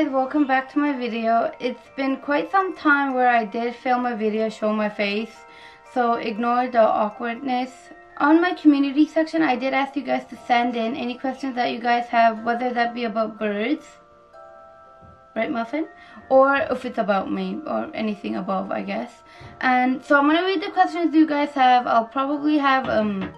guys, welcome back to my video. It's been quite some time where I did film a video show my face, so ignore the awkwardness. On my community section, I did ask you guys to send in any questions that you guys have, whether that be about birds, right Muffin? Or if it's about me, or anything above, I guess. And so I'm to read the questions you guys have. I'll probably have um,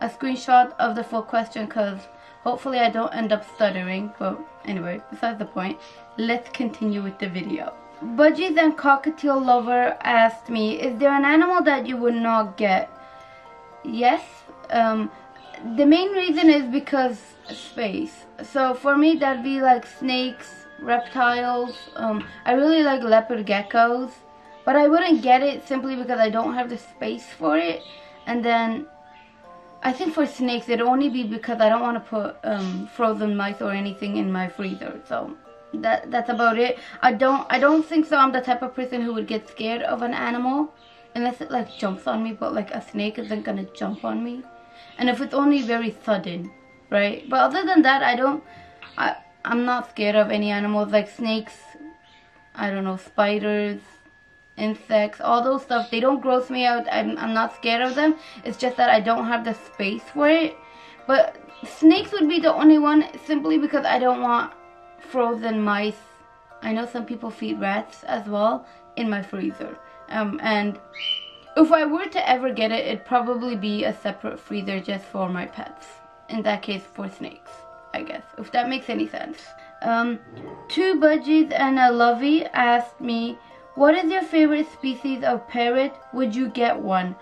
a screenshot of the full question because Hopefully I don't end up stuttering. but anyway, besides the point, let's continue with the video. Budgies and Cockatiel Lover asked me, is there an animal that you would not get? Yes. Um, the main reason is because space. So for me that'd be like snakes, reptiles. Um, I really like leopard geckos. But I wouldn't get it simply because I don't have the space for it. And then I think for snakes it'd only be because I don't want to put um, frozen mice or anything in my freezer. So that that's about it. I don't I don't think so. I'm the type of person who would get scared of an animal unless it like jumps on me. But like a snake isn't gonna jump on me, and if it's only very sudden, right? But other than that, I don't. I I'm not scared of any animals like snakes. I don't know spiders insects, all those stuff. They don't gross me out. I'm, I'm not scared of them. It's just that I don't have the space for it. But snakes would be the only one simply because I don't want frozen mice. I know some people feed rats as well in my freezer. Um, and if I were to ever get it, it'd probably be a separate freezer just for my pets. In that case, for snakes, I guess, if that makes any sense. Um, two budgies and a lovey asked me what is your favorite species of parrot? Would you get one?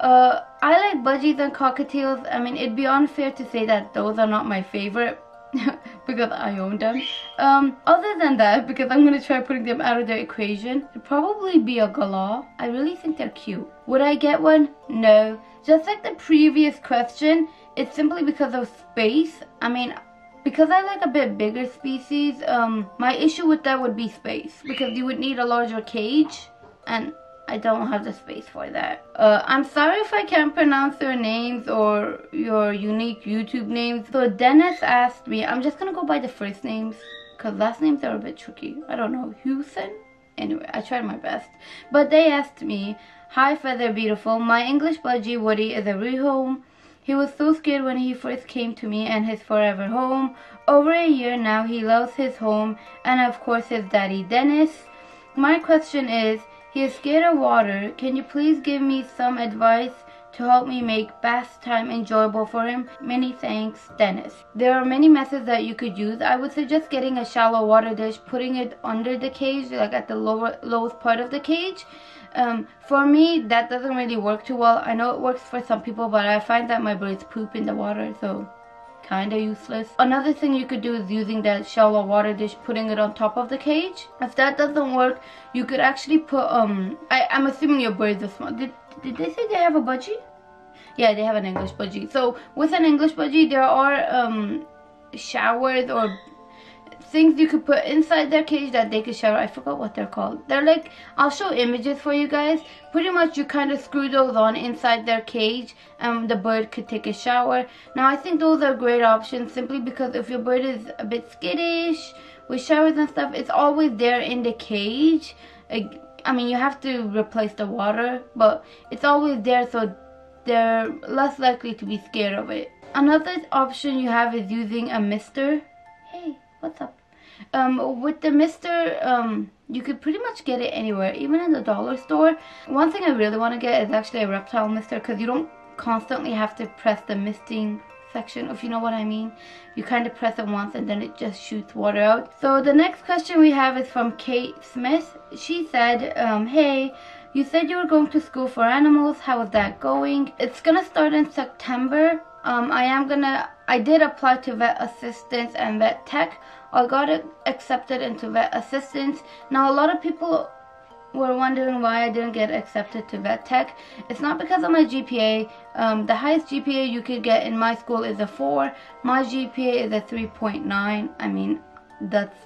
Uh, I like budgies and cockatiels. I mean, it'd be unfair to say that those are not my favorite because I own them. Um, other than that, because I'm going to try putting them out of the equation, it'd probably be a galah. I really think they're cute. Would I get one? No. Just like the previous question, it's simply because of space. I mean, because I like a bit bigger species, um, my issue with that would be space. Because you would need a larger cage. And I don't have the space for that. Uh, I'm sorry if I can't pronounce your names or your unique YouTube names. So Dennis asked me, I'm just gonna go by the first names. Because last names are a bit tricky. I don't know, Houston? Anyway, I tried my best. But they asked me, Hi Feather Beautiful, my English budgie Woody is a rehome he was so scared when he first came to me and his forever home. Over a year now, he loves his home and of course his daddy Dennis. My question is, he is scared of water. Can you please give me some advice to help me make bath time enjoyable for him. Many thanks, Dennis. There are many methods that you could use. I would suggest getting a shallow water dish, putting it under the cage, like at the lower lowest part of the cage, um, for me, that doesn't really work too well. I know it works for some people, but I find that my birds poop in the water, so kinda useless. Another thing you could do is using that shallow water dish, putting it on top of the cage. If that doesn't work, you could actually put, um, I, I'm assuming your birds are small. Did, did they say they have a budgie? Yeah, they have an English budgie. So with an English budgie, there are, um, showers or things you could put inside their cage that they could shower. I forgot what they're called. They're like, I'll show images for you guys. Pretty much you kind of screw those on inside their cage and the bird could take a shower. Now I think those are great options simply because if your bird is a bit skittish with showers and stuff, it's always there in the cage. I mean, you have to replace the water, but it's always there so they're less likely to be scared of it. Another option you have is using a mister. Hey, what's up? Um, with the mister, um, you could pretty much get it anywhere, even in the dollar store. One thing I really want to get is actually a reptile mister because you don't constantly have to press the misting section, if you know what I mean. You kind of press it once and then it just shoots water out. So the next question we have is from Kate Smith. She said, um, hey, you said you were going to school for animals. How is that going? It's to start in September. Um, I am to, I did apply to vet assistance and vet tech. I got accepted into vet assistance. Now a lot of people were wondering why I didn't get accepted to vet tech. It's not because of my GPA. Um, the highest GPA you could get in my school is a 4. My GPA is a 3.9. I mean, that's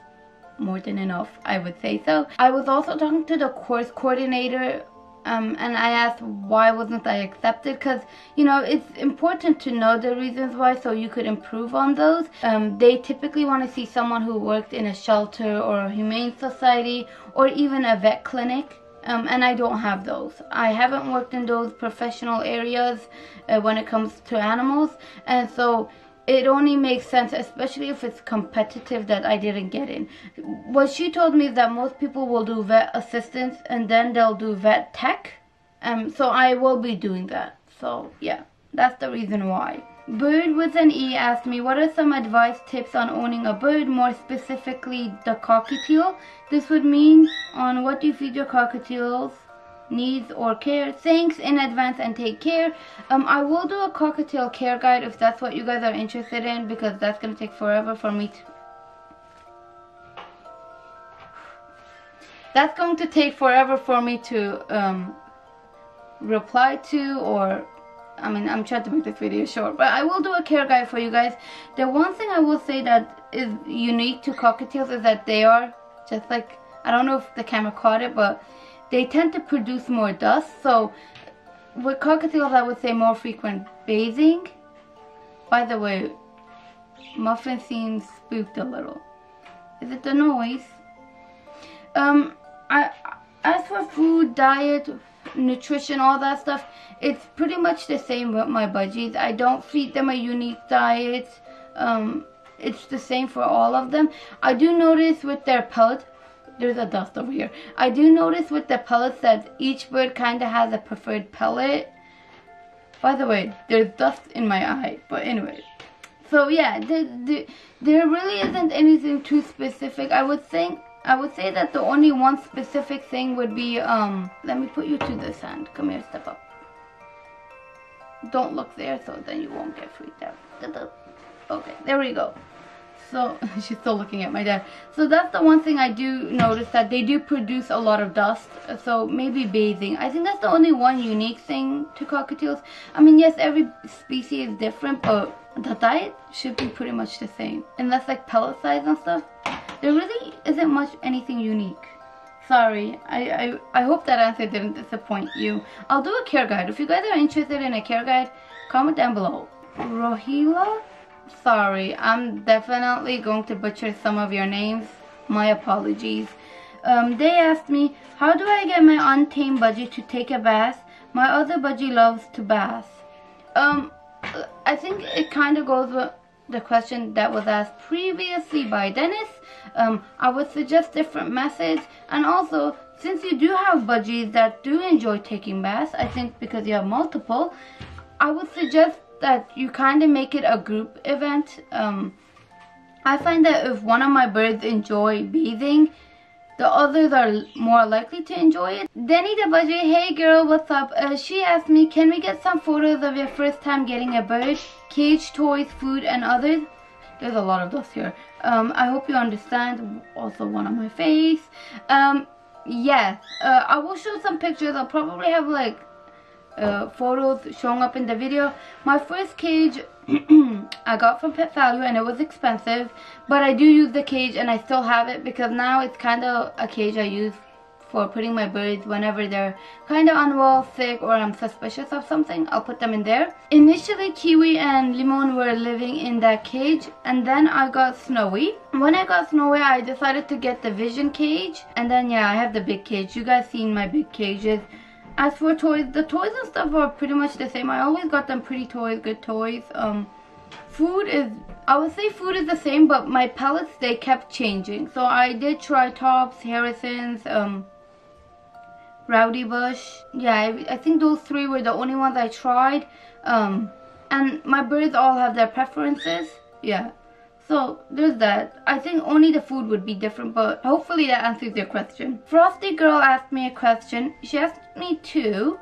more than enough, I would say so. I was also talking to the course coordinator um, and I asked why wasn't I accepted because you know it's important to know the reasons why so you could improve on those um, they typically want to see someone who worked in a shelter or a humane society or even a vet clinic um, and I don't have those. I haven't worked in those professional areas uh, when it comes to animals and so it only makes sense, especially if it's competitive, that I didn't get in. What she told me is that most people will do vet assistance and then they'll do vet tech. Um, so I will be doing that. So yeah, that's the reason why. Bird with an E asked me, what are some advice tips on owning a bird, more specifically the cockatiel? This would mean on what do you feed your cockatiels, needs or care thanks in advance and take care um i will do a cockatiel care guide if that's what you guys are interested in because that's gonna take forever for me to that's going to take forever for me to um reply to or I mean, I'm trying to make this video short, but I will do a care guide for you guys. The one thing I will say that is unique to cockatiels is that they are just like, I don't know if the camera caught it, but they tend to produce more dust. So with cockatiels, I would say more frequent bathing. By the way, Muffin seems spooked a little. Is it the noise? Um, I as for food, diet, nutrition, all that stuff, it's pretty much the same with my budgies. I don't feed them a unique diet. Um, it's the same for all of them. I do notice with their pellet there's a dust over here. I do notice with the pellets that each bird kind of has a preferred pellet. By the way, there's dust in my eye. But anyway. So yeah, the, the, there really isn't anything too specific. I would think I would say that the only one specific thing would be um let me put you to this end. Come here, step up. Don't look there so then you won't get freaked out. Okay, there we go so she's still looking at my dad. So that's the one thing I do notice that they do produce a lot of dust so maybe bathing. I think that's the only one unique thing to cockatiels. I mean yes every species is different but the diet should be pretty much the same. That's like pellet size and stuff. There really isn't much anything unique. Sorry I, I I hope that answer didn't disappoint you. I'll do a care guide. If you guys are interested in a care guide comment down below. Rohila sorry. I'm definitely going to butcher some of your names. My apologies. Um, they asked me, how do I get my untamed budgie to take a bath? My other budgie loves to bath. Um, I think it kind of goes with the question that was asked previously by Dennis. Um, I would suggest different methods. And also, since you do have budgies that do enjoy taking baths, I think because you have multiple, I would suggest that you kind of make it a group event. Um, I find that if one of my birds enjoy bathing, the others are more likely to enjoy it. Denny the Budgie, hey girl, what's up? Uh, she asked me, can we get some photos of your first time getting a bird? Cage, toys, food, and others? There's a lot of those here. Um, I hope you understand. Also one on my face. Um, yes, uh, I will show some pictures. I'll probably have like uh, photos showing up in the video. My first cage I got from Pet Valu and it was expensive, but I do use the cage and I still have it because now it's kind of a cage I use for putting my birds whenever they're kind of unwell, sick, or I'm suspicious of something. I'll put them in there. Initially, Kiwi and Limon were living in that cage, and then I got Snowy. When I got Snowy, I decided to get the Vision cage, and then yeah, I have the big cage. You guys seen my big cages. As for toys, the toys and stuff are pretty much the same. I always got them pretty toys, good toys. Um, food is, I would say food is the same, but my pellets, they kept changing. So I did try Tops, Harrison's, um, Roudybush. Yeah, I, I think those three were the only ones I tried. Um, and my birds all have their preferences. Yeah. So there's that. I think only the food would be different, but hopefully that answers your question. Frosty Girl asked me a question. She asked me two.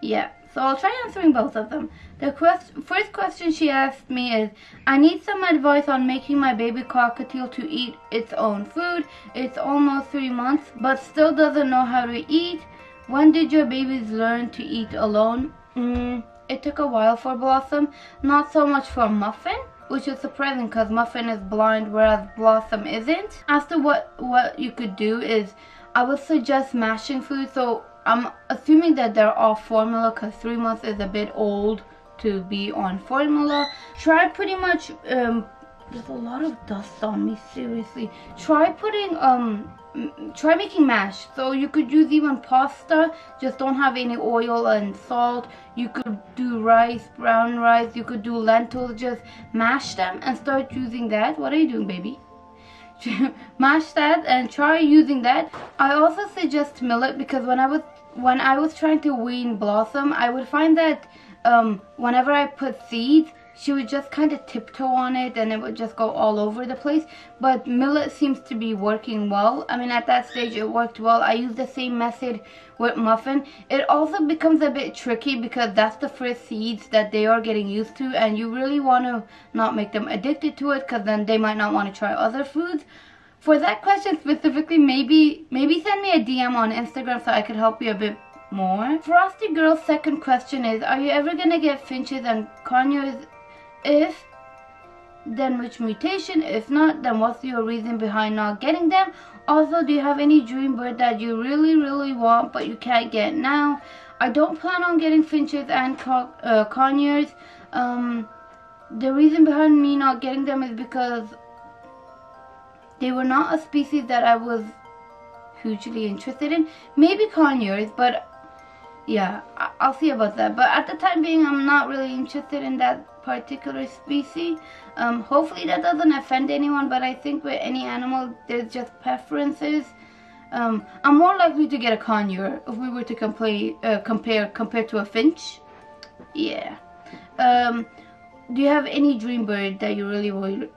Yeah, so I'll try answering both of them. The quest first question she asked me is, I need some advice on making my baby cockatiel to eat its own food. It's almost three months, but still doesn't know how to eat. When did your babies learn to eat alone? Mm, it took a while for Blossom, not so much for Muffin which is surprising because Muffin is blind whereas Blossom isn't. As to what, what you could do is I would suggest mashing food. So I'm assuming that they're off formula because three months is a bit old to be on formula. Try pretty much, um, there's a lot of dust on me, seriously. Try putting, um, try making mash. So you could use even pasta, just don't have any oil and salt. You could do rice, brown rice, you could do lentils, just mash them and start using that. What are you doing, baby? mash that and try using that. I also suggest millet because when I was when I was trying to wean Blossom, I would find that um, whenever I put seeds, she would just kind of tiptoe on it and it would just go all over the place. But millet seems to be working well. I mean, at that stage, it worked well. I used the same method with muffin. It also becomes a bit tricky because that's the first seeds that they are getting used to and you really want to not make them addicted to it because then they might not want to try other foods. For that question specifically, maybe maybe send me a DM on Instagram so I could help you a bit more. Frosty Girl's second question is, are you ever gonna get finches and conures? If, then which mutation? If not, then what's your reason behind not getting them? Also, do you have any dream bird that you really, really want but you can't get now? I don't plan on getting finches and uh, conures. Um, the reason behind me not getting them is because they were not a species that I was hugely interested in. Maybe conures, but yeah, I'll see about that. But at the time being, I'm not really interested in that particular species. Um, hopefully that doesn't offend anyone, but I think with any animal, there's just preferences. Um, I'm more likely to get a conure if we were to compare, uh, compare compared to a finch. Yeah. Um, do you have any dream bird that you really,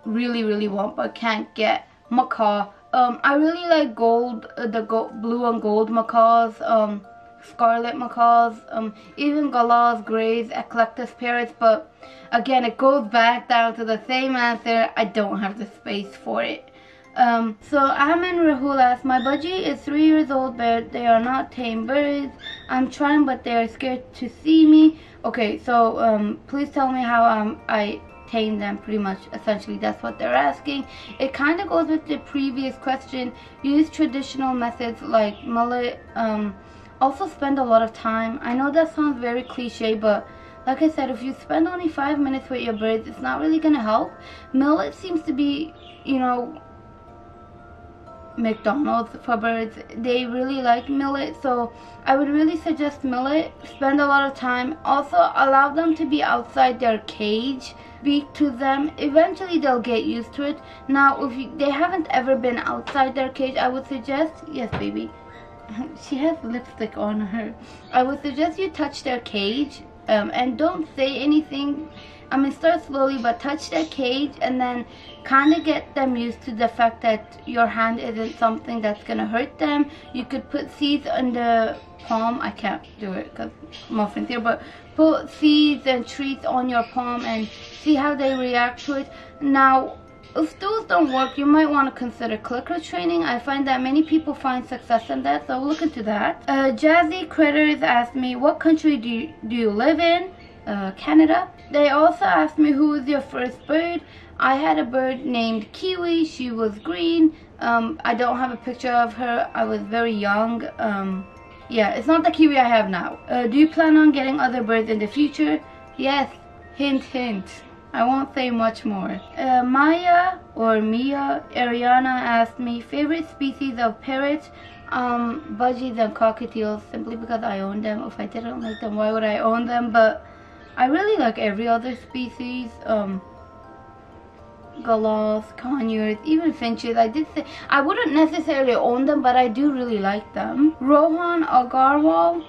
really, really want but can't get? Macaw. Um, I really like gold, uh, the blue and gold macaws. Scarlet macaws, um, even galahs, grays, eclectus parrots, but again, it goes back down to the same answer. I don't have the space for it. Um, so Ahmed Rahul asks, my budgie is three years old, but they are not tame birds. I'm trying, but they are scared to see me. Okay, so um, please tell me how um, I tame them pretty much essentially that's what they're asking it kind of goes with the previous question use traditional methods like millet um, also spend a lot of time. I know that sounds very cliche, but like I said, if you spend only five minutes with your birds, it's not really going to help. Millet seems to be, you know, McDonald's for birds. They really like millet, so I would really suggest millet. Spend a lot of time. Also, allow them to be outside their cage. Speak to them. Eventually, they'll get used to it. Now, if you, they haven't ever been outside their cage, I would suggest, yes, baby, she has lipstick on her. I would suggest you touch their cage um, and don't say anything. I mean, start slowly, but touch their cage and then kind of get them used to the fact that your hand isn't something that's going to hurt them. You could put seeds on the palm. I can't do it because Muffin's here, but put seeds and treats on your palm and see how they react to it. Now, if those don't work, you might want to consider clicker training. I find that many people find success in that, so look into that. Uh, Jazzy Critters asked me, what country do you, do you live in? Uh, Canada. They also asked me who was your first bird. I had a bird named Kiwi. She was green. Um, I don't have a picture of her. I was very young. Um, yeah, it's not the Kiwi I have now. Uh, do you plan on getting other birds in the future? Yes. Hint, hint. I won't say much more. Uh, Maya or Mia Ariana asked me favorite species of parrots, um, budgies and cockatiels simply because I own them. If I didn't like them, why would I own them? But I really like every other species. Um, galahs, conures, even finches. I did say I wouldn't necessarily own them, but I do really like them. Rohan Agarwal,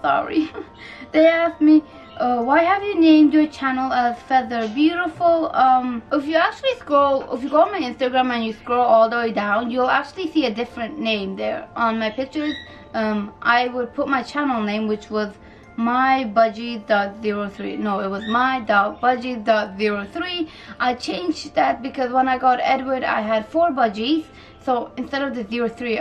sorry, they asked me uh, why have you named your channel as Feather Beautiful? Um, if you actually scroll, if you go on my Instagram and you scroll all the way down, you'll actually see a different name there on my pictures. Um, I would put my channel name, which was my budgie.03 no it was my budgie.03 i changed that because when i got edward i had four budgies so instead of the 03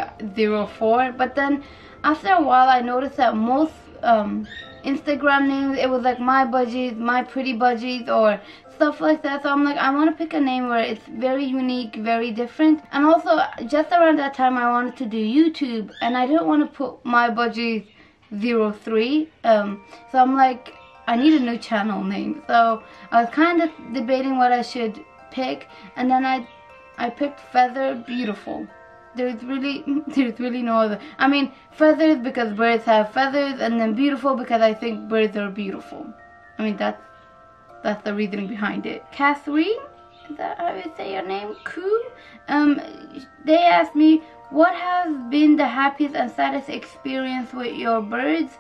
04 but then after a while i noticed that most um Instagram names. It was like my budgies, my pretty budgies, or stuff like that. So I'm like, I want to pick a name where it's very unique, very different. And also, just around that time, I wanted to do YouTube, and I didn't want to put my budgies 03. Um, so I'm like, I need a new channel name. So I was kind of debating what I should pick, and then I, I picked Feather Beautiful there's really there's really no other. I mean feathers because birds have feathers and then beautiful because I think birds are beautiful. I mean that's that's the reasoning behind it. Catherine? Is that how you say your name? Koo um they asked me what has been the happiest and saddest experience with your birds?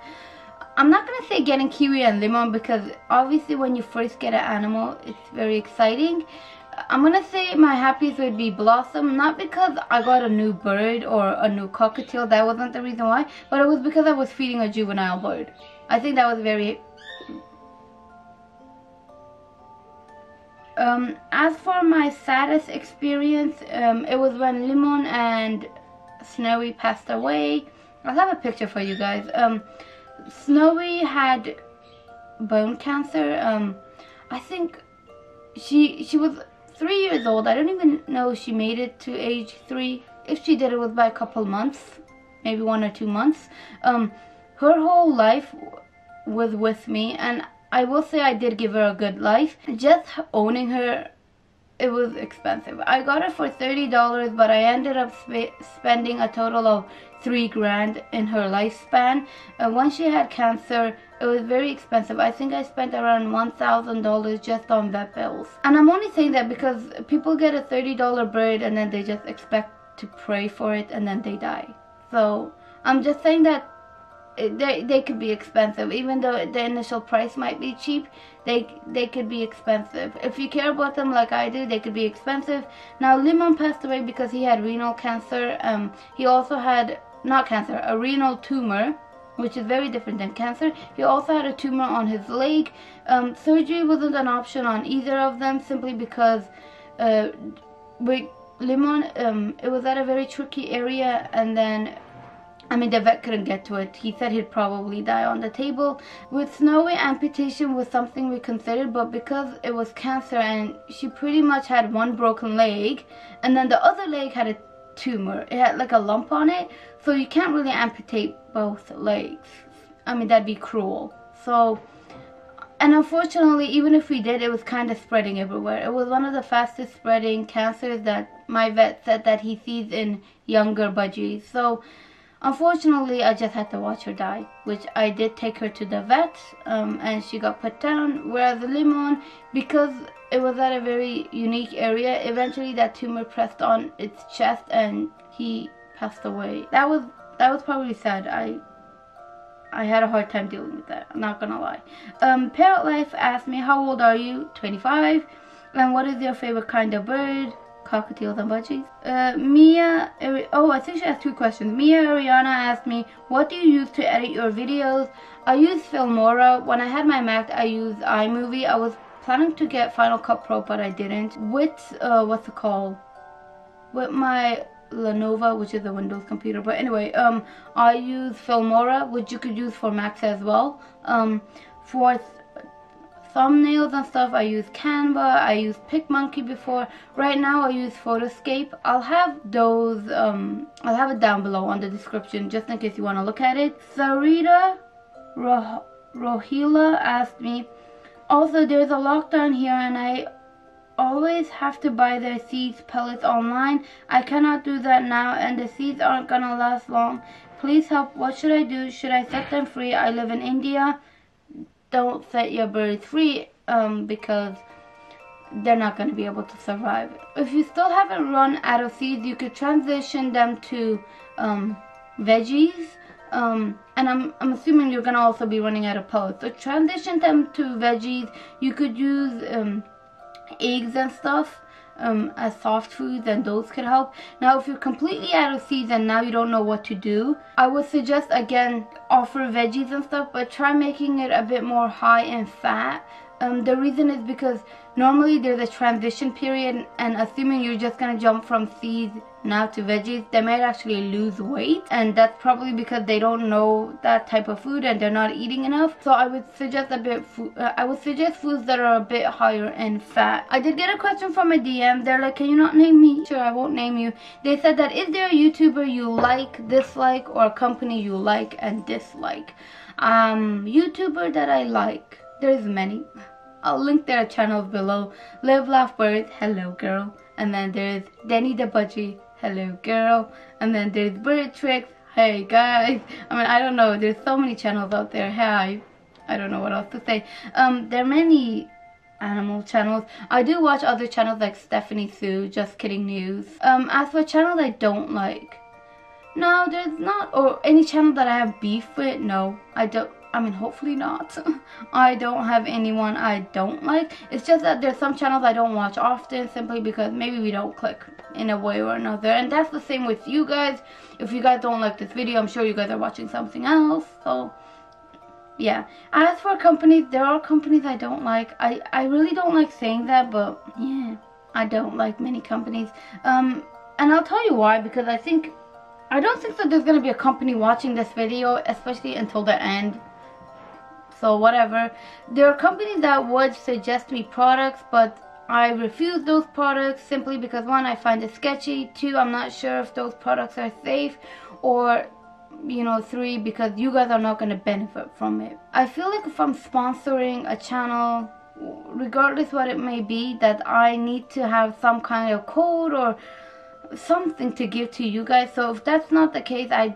I'm not gonna say getting kiwi and Limon because obviously when you first get an animal it's very exciting I'm gonna say my happiest would be Blossom, not because I got a new bird or a new cockatiel, that wasn't the reason why, but it was because I was feeding a juvenile bird. I think that was very... Um, as for my saddest experience, um, it was when Limon and Snowy passed away. I'll have a picture for you guys. Um, Snowy had bone cancer. Um, I think she she was three years old. I don't even know if she made it to age three. If she did, it was by a couple months, maybe one or two months. Um, her whole life was with me, and I will say I did give her a good life. Just owning her, it was expensive. I got it for $30, but I ended up sp spending a total of three grand in her lifespan. And when she had cancer, it was very expensive. I think I spent around $1,000 just on vet bills. And I'm only saying that because people get a $30 bird and then they just expect to pray for it and then they die. So I'm just saying that they, they could be expensive even though the initial price might be cheap they they could be expensive if you care about them like I do they could be expensive now Limon passed away because he had renal cancer um he also had not cancer a renal tumor which is very different than cancer. He also had a tumor on his leg. Um, surgery wasn't an option on either of them simply because uh, with Limon, um, it was at a very tricky area and then I mean, the vet couldn't get to it. He said he'd probably die on the table. With Snowy, amputation was something we considered, but because it was cancer and she pretty much had one broken leg, and then the other leg had a tumor. It had like a lump on it, so you can't really amputate both legs. I mean, that'd be cruel. So, and unfortunately, even if we did, it was kind of spreading everywhere. It was one of the fastest spreading cancers that my vet said that he sees in younger budgies. So, unfortunately, I just had to watch her die, which I did take her to the vet, um, and she got put down. Whereas the Limon, because it was at a very unique area. Eventually that tumor pressed on its chest and he passed away. That was that was probably sad. I I had a hard time dealing with that. I'm not gonna lie. Um, Parrot Life asked me, how old are you? 25. And what is your favorite kind of bird? Cockatiels and budgies. Uh, Mia, oh, I think she asked two questions. Mia Ariana asked me, what do you use to edit your videos? I use Filmora. When I had my Mac, I used iMovie. I was planning to get Final Cut Pro, but I didn't. With, uh, what's it called? With my Lenovo, which is a Windows computer. But anyway, um, I use Filmora, which you could use for Macs as well. Um, for thumbnails and stuff, I use Canva, I used PicMonkey before. Right now, I use Photoscape. I'll have those, um, I'll have it down below on the description, just in case you want to look at it. Sarita Roh Rohila asked me, also, there's a lockdown here and I always have to buy their seeds pellets online. I cannot do that now and the seeds aren't gonna last long. Please help. What should I do? Should I set them free? I live in India. Don't set your birds free um, because they're not going to be able to survive. If you still haven't run out of seeds, you could transition them to um, veggies um, and I'm, I'm assuming you're gonna also be running out of pellets. So transition them to veggies. You could use um, eggs and stuff um, as soft foods then those could help. Now if you're completely out of seeds and now you don't know what to do, I would suggest again offer veggies and stuff but try making it a bit more high in fat um, the reason is because normally there's a transition period and assuming you're just gonna jump from seeds now to veggies they might actually lose weight and that's probably because they don't know that type of food and they're not eating enough. So i would suggest a bit uh, i would suggest foods that are a bit higher in fat. I did get a question from a dm they're like can you not name me? Sure i won't name you. They said that is there a youtuber you like dislike or a company you like and dislike? Um youtuber that i like there's many I'll link their channels below. Live Laugh Birds, hello girl. And then there's Denny the Budgie, hello girl. And then there's BirdTricks, hey guys. I mean, I don't know, there's so many channels out there, hi. I don't know what else to say. Um, there are many animal channels. I do watch other channels like Stephanie Soo, Just Kidding News. Um, as for channels I don't like, no, there's not, or any channel that I have beef with, no, I don't. I mean, hopefully not. I don't have anyone I don't like. It's just that there's some channels I don't watch often simply because maybe we don't click in a way or another. And that's the same with you guys. If you guys don't like this video, I'm sure you guys are watching something else. So, yeah. As for companies, there are companies I don't like. I, I really don't like saying that, but yeah, I don't like many companies. Um, and I'll tell you why, because I think I don't think that there's going to be a company watching this video, especially until the end so whatever. There are companies that would suggest me products but I refuse those products simply because one I find it sketchy. Two I'm not sure if those products are safe. Or you know three because you guys are not going to benefit from it. I feel like if I'm sponsoring a channel regardless what it may be that I need to have some kind of code or something to give to you guys. So if that's not the case I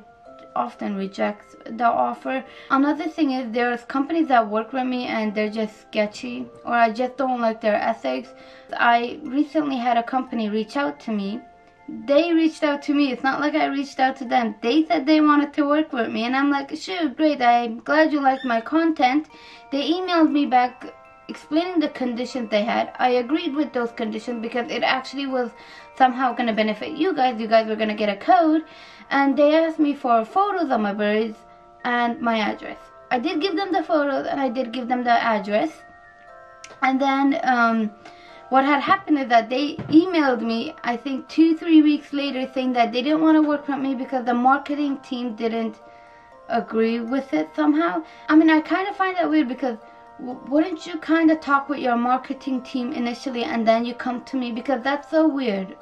often rejects the offer. Another thing is there's companies that work with me and they're just sketchy or I just don't like their ethics. I recently had a company reach out to me. They reached out to me. It's not like I reached out to them. They said they wanted to work with me and I'm like, sure, great. I'm glad you liked my content. They emailed me back explaining the conditions they had. I agreed with those conditions because it actually was somehow going to benefit you guys. You guys were going to get a code and they asked me for photos of my birds and my address. I did give them the photos and I did give them the address. And then um, what had happened is that they emailed me, I think two, three weeks later saying that they didn't want to work with me because the marketing team didn't agree with it somehow. I mean, I kind of find that weird because wouldn't you kind of talk with your marketing team initially and then you come to me? Because that's so weird.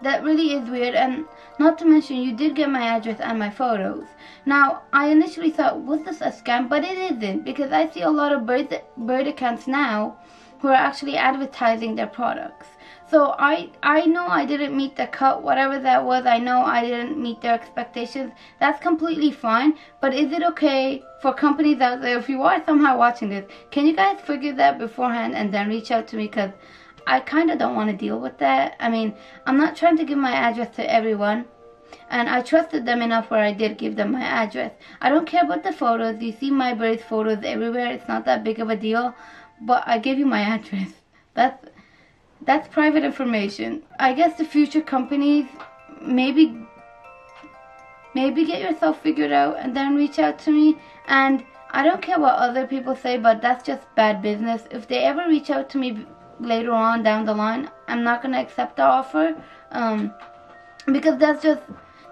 That really is weird. And not to mention you did get my address and my photos. Now i initially thought was this a scam? But it isn't because i see a lot of bird bird accounts now who are actually advertising their products so i i know i didn't meet the cut whatever that was i know i didn't meet their expectations that's completely fine but is it okay for companies out there if you are somehow watching this can you guys figure that beforehand and then reach out to me because I kind of don't want to deal with that. I mean, I'm not trying to give my address to everyone. And I trusted them enough where I did give them my address. I don't care about the photos. You see my birth photos everywhere. It's not that big of a deal. But I gave you my address. That's, that's private information. I guess the future companies, maybe, maybe get yourself figured out and then reach out to me. And I don't care what other people say, but that's just bad business. If they ever reach out to me later on down the line I'm not gonna accept the offer um, because that's just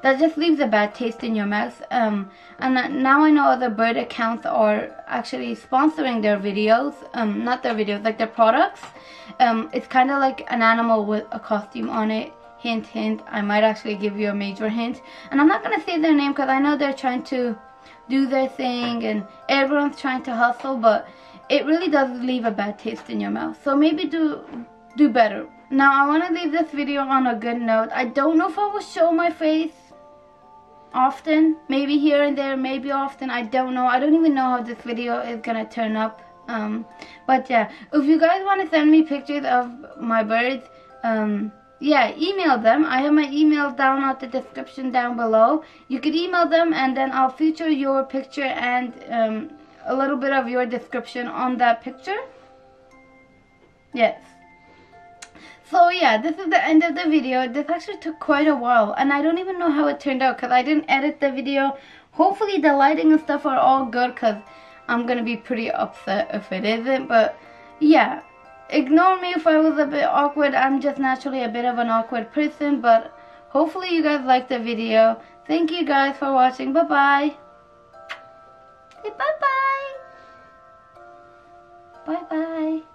that just leaves a bad taste in your mouth um, and now I know other bird accounts are actually sponsoring their videos um, not their videos like their products um, it's kind of like an animal with a costume on it hint hint I might actually give you a major hint and I'm not gonna say their name because I know they're trying to do their thing and everyone's trying to hustle but it really does leave a bad taste in your mouth. So maybe do do better. Now I want to leave this video on a good note. I don't know if I will show my face often. Maybe here and there, maybe often. I don't know. I don't even know how this video is to turn up. Um, but yeah, if you guys want to send me pictures of my birds, um, yeah, email them. I have my email down at the description down below. You could email them and then I'll feature your picture and um, a little bit of your description on that picture. Yes. So yeah, this is the end of the video. This actually took quite a while and I don't even know how it turned out because I didn't edit the video hopefully the lighting and stuff are all good because I'm going to be pretty upset if it isn't. But yeah, ignore me if I was a bit awkward. I'm just naturally a bit of an awkward person. But hopefully you guys liked the video. Thank you guys for watching. Bye-bye. Bye-bye. Bye-bye.